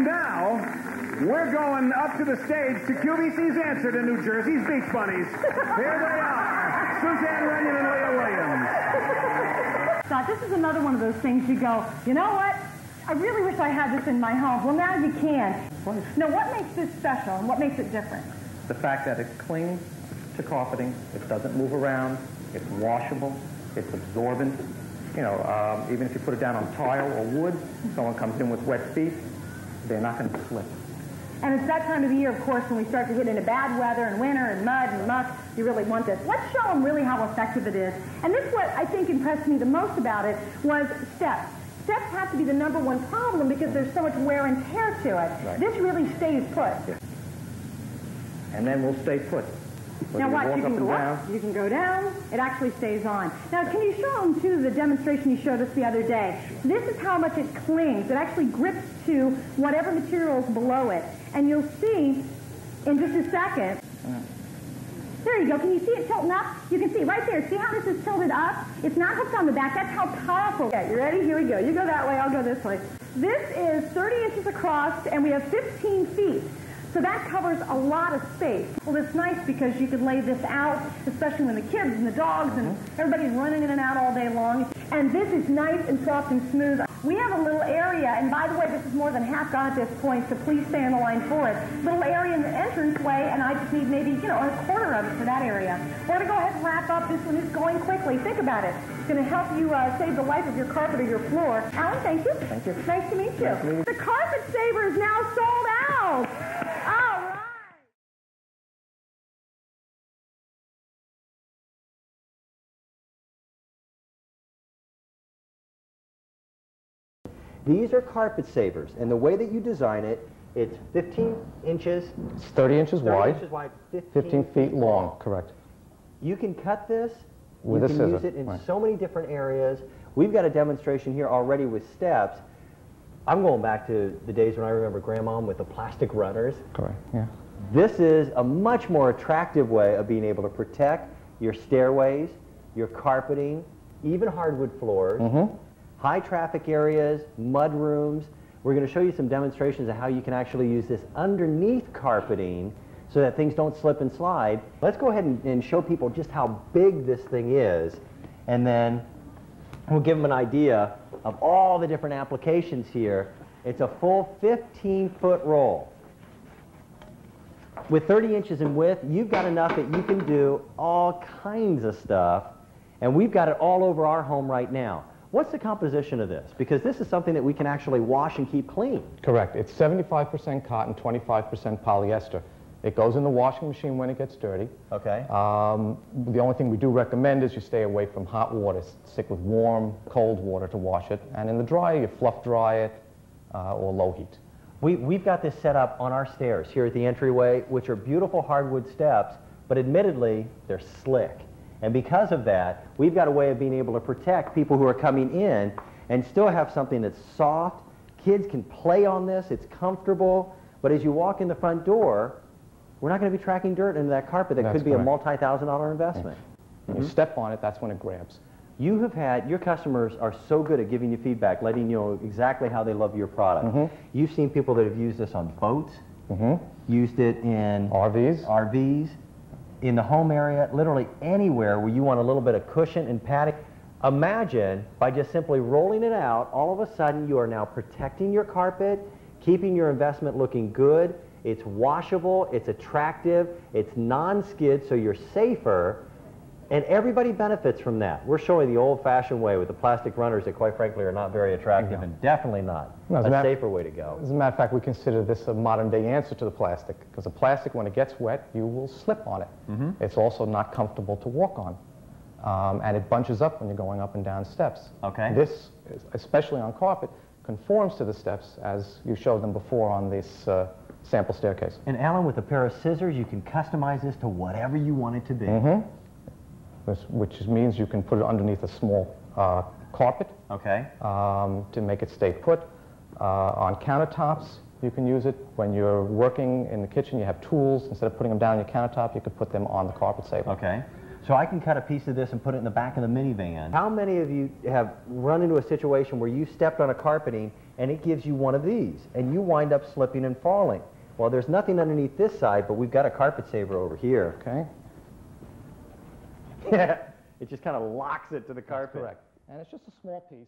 And now, we're going up to the stage to QVC's answer to New Jersey's Beach Bunnies. Here they are, Suzanne Runyan and Leah Williams. Scott, this is another one of those things you go, you know what? I really wish I had this in my home. Well, now you can. Now, what makes this special and what makes it different? The fact that it clings to carpeting, it doesn't move around, it's washable, it's absorbent. You know, um, even if you put it down on tile or wood, someone comes in with wet feet, they're not going to slip. And it's that time of the year, of course, when we start to get into bad weather and winter and mud and muck, you really want this. Let's show them really how effective it is. And this is what I think impressed me the most about it was steps. Steps have to be the number one problem because there's so much wear and tear to it. Right. This really stays put. And then we'll stay put. Whether Now watch, you can up go down, up, you can go down, it actually stays on. Now can you show them too the demonstration you showed us the other day? This is how much it clings. It actually grips to whatever material is below it. And you'll see in just a second, there you go. Can you see it tilting up? You can see right there. See how this is tilted up? It's not hooked on the back. That's how powerful. Okay, you ready? Here we go. You go that way. I'll go this way. This is 30 inches across, and we have 15 feet. So that covers a lot of space. Well, it's nice because you can lay this out, especially when the kids and the dogs and everybody's running in and out all day long. And this is nice and soft and smooth. We have a little area, and by the way, this is more than half gone at this point, so please stay on the line for it. Little area in the entranceway, and I just need maybe, you know, a quarter of it for that area. We're going to go ahead and wrap up. This one is going quickly. Think about it. It's going to help you uh, save the life of your carpet or your floor. Alan, thank you. Thank you. Nice to meet you. Nice to meet you. The Carpet Saver is now sold out. These are carpet savers, and the way that you design it, it's 15 inches, It's 30 inches 30 wide, inches wide, 15, 15 feet long, correct. You can cut this. With you can scissor, use it in right. so many different areas. We've got a demonstration here already with steps. I'm going back to the days when I remember Grandma with the plastic runners. Correct, yeah. This is a much more attractive way of being able to protect your stairways, your carpeting, even hardwood floors, Mm-hmm. High traffic areas, mud rooms. We're going to show you some demonstrations of how you can actually use this underneath carpeting so that things don't slip and slide. Let's go ahead and, and show people just how big this thing is, and then we'll give them an idea of all the different applications here. It's a full 15-foot roll. With 30 inches in width, you've got enough that you can do all kinds of stuff, and we've got it all over our home right now. What's the composition of this? Because this is something that we can actually wash and keep clean. Correct. It's 75% cotton, 25% polyester. It goes in the washing machine when it gets dirty. Okay. Um, the only thing we do recommend is you stay away from hot water. Stick with warm, cold water to wash it. And in the dryer, you fluff dry it uh, or low heat. We, we've got this set up on our stairs here at the entryway, which are beautiful hardwood steps, but admittedly, they're slick. And because of that, we've got a way of being able to protect people who are coming in and still have something that's soft. Kids can play on this, it's comfortable, but as you walk in the front door, we're not going to be tracking dirt into that carpet that That's could be correct. a multi-thousand dollar investment. You mm-hmm. step on it, that's when it grabs. You have had, your customers are so good at giving you feedback, letting you know exactly how they love your product. Mm-hmm. You've seen people that have used this on boats, mm-hmm. used it in RVs? RVs, in the home area, literally anywhere where you want a little bit of cushion and padding. Imagine by just simply rolling it out, all of a sudden you are now protecting your carpet, keeping your investment looking good. It's washable, it's attractive, it's non-skid, so you're safer, and everybody benefits from that. We're showing the old-fashioned way with the plastic runners that, quite frankly, are not very attractive and definitely not No, a matter- safer way to go. As a matter of fact, we consider this a modern-day answer to the plastic, because the plastic, when it gets wet, you will slip on it. It's also not comfortable to walk on, um, and it bunches up when you're going up and down steps. Okay. This, especially on carpet, conforms to the steps as you showed them before on this uh, sample staircase. And Alan, with a pair of scissors, you can customize this to whatever you want it to be. Which- Which means you can put it underneath a small uh, carpet Okay. um, to make it stay put. Uh, on countertops, you can use it. When you're working in the kitchen, you have tools. Instead of putting them down on your countertop, you could put them on the carpet saver. Okay. So I can cut a piece of this and put it in the back of the minivan. How many of you have run into a situation where you stepped on a carpeting and it gives you one of these, and you wind up slipping and falling. Well, there's nothing underneath this side, but we've got a carpet saver over here. Okay? Yeah, it just kind of locks it to the That's carpet. correct. And it's just a small piece.